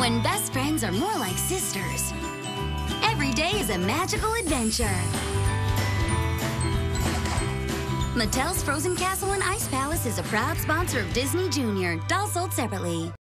when best friends are more like sisters. Every day is a magical adventure. Mattel's Frozen Castle and Ice Palace is a proud sponsor of Disney Junior. Dolls sold separately.